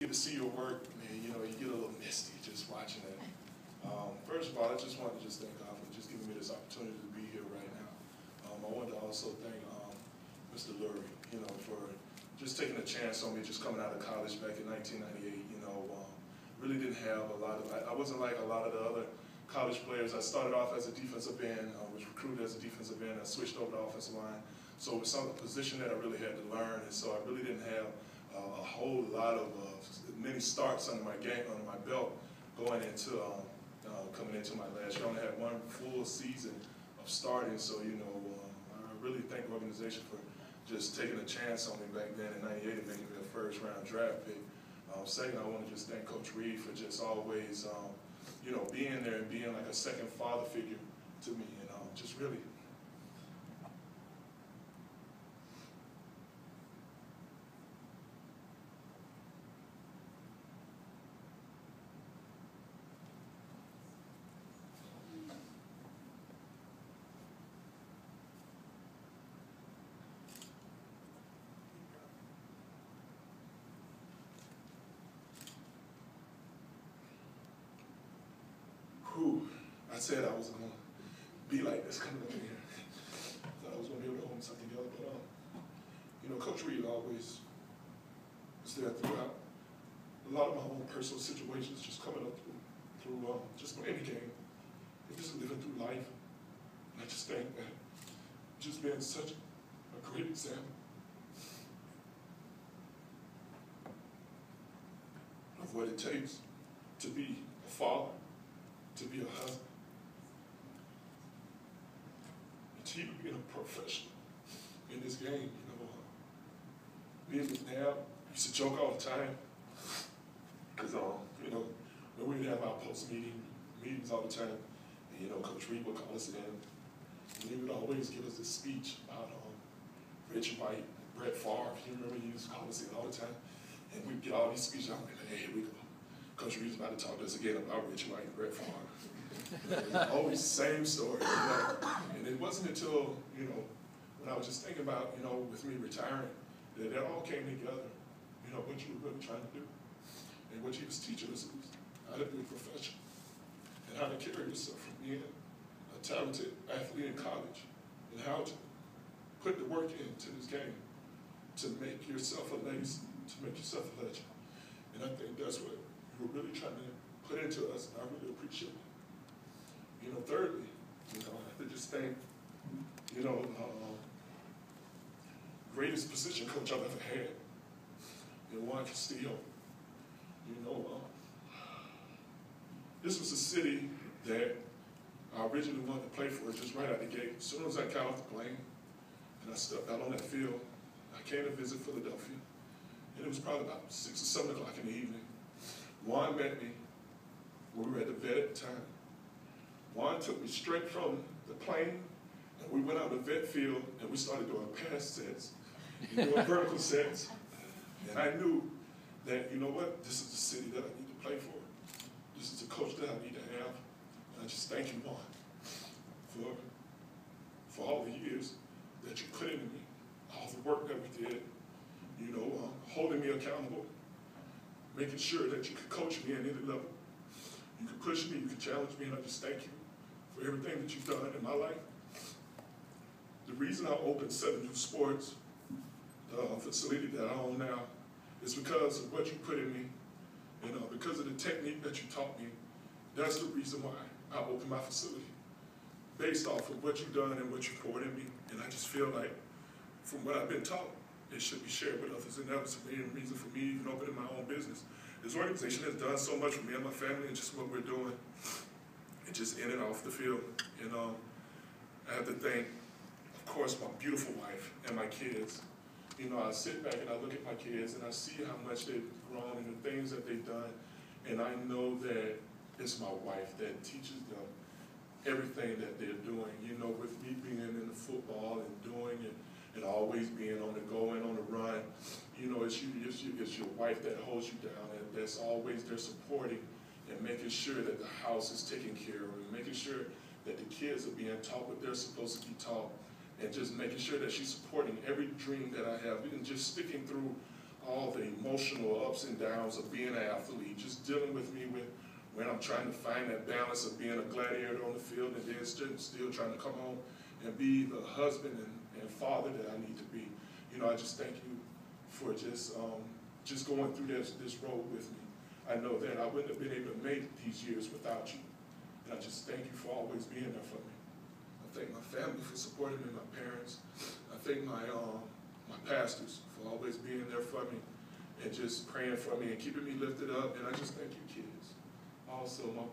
get to see your work, man, you know, you get a little misty just watching it. Um, first of all, I just wanted to just thank God for just giving me this opportunity to be here right now. Um, I wanted to also thank um, Mr. Lurie, you know, for just taking a chance on me just coming out of college back in 1998. You know, um, really didn't have a lot of, I, I wasn't like a lot of the other college players. I started off as a defensive end, I was recruited as a defensive end, I switched over to offensive line. So it was some position that I really had to learn, and so I really didn't have uh, a whole lot of uh, many starts under my game under my belt going into um, uh, coming into my last year. I only had one full season of starting, so you know um, I really thank the organization for just taking a chance on me back then in '98 and making me a first round draft pick. Um, second, I want to just thank Coach Reid for just always um, you know being there and being like a second father figure to me, and um, just really I said I wasn't gonna be like this coming up in here. Thought I was gonna be able to hold something together, but um, you know, Coach Reid always was there throughout a lot of my own personal situations, just coming up through, through um, just playing the game and just living through life. And I just think that just being such a great example of what it takes to be a father to be a husband, to being a professional in this game. You know, uh, me and McNabb used to joke all the time because, um, you know, when we'd have our post meeting meetings all the time, and you know, Coach Reid would call us in, and he would always give us this speech about um, Reggie White, Brett Favre. You remember he used to call us in all the time, and we'd get all these speeches. I'm like, hey, here we go. Coach Reid's about to talk to us again about Reggie White and Brett Favre. Always the same story. You know? And it wasn't until, you know, when I was just thinking about, you know, with me retiring, that it all came together. You know, what you were really trying to do. And what he was teaching us was how to be a professional. And how to carry yourself from being a talented athlete in college. And how to put the work into this game to make yourself a legacy, to make yourself a legend. And I think that's what you were really trying to put into us, and I really appreciate it. You know, thirdly, you know, I just think, you know, uh, greatest position coach I've ever had, you know, Juan Castillo. You know, uh, this was a city that I originally wanted to play for just right out the gate. As soon as I got off the plane and I stepped out on that field, I came to visit Philadelphia. And it was probably about 6 or 7 o'clock in the evening. Juan met me we were at the vet at the time. Juan took me straight from the plane, and we went out to vet field, and we started doing pass sets, doing vertical sets. And I knew that, you know what, this is the city that I need to play for. This is the coach that I need to have. And I just thank you, Juan, for, for all the years that you put into me, all the work that we did, you know, um, holding me accountable, making sure that you could coach me at any level. You could push me, you could challenge me, and I just thank you for everything that you've done in my life. The reason I opened Seven Youth Sports, the uh, facility that I own now, is because of what you put in me, and uh, because of the technique that you taught me. That's the reason why I opened my facility, based off of what you've done and what you poured in me. And I just feel like, from what I've been taught, it should be shared with others. And that was the main reason for me even opening my own business. This organization has done so much for me and my family and just what we're doing. And just in and off the field. And um, I have to thank, of course, my beautiful wife and my kids. You know, I sit back and I look at my kids and I see how much they've grown and the things that they've done. And I know that it's my wife that teaches them everything that they're doing. You know, with me being in the football and doing it and always being on the go and on the run. You know, it's you, it's, you, it's your wife that holds you down and that's always there supporting and making sure that the house is taken care of and making sure that the kids are being taught what they're supposed to be taught and just making sure that she's supporting every dream that I have and just sticking through all the emotional ups and downs of being an athlete, just dealing with me with when I'm trying to find that balance of being a gladiator on the field and then still, still trying to come home and be the husband and, and father that I need to be. You know, I just thank you for just, um, just going through this, this road with me. I know that I wouldn't have been able to make these years without you. And I just thank you for always being there for me. I thank my family for supporting me, my parents. I thank my, um, my pastors for always being there for me and just praying for me and keeping me lifted up. And I just thank you kids. Also, my boy.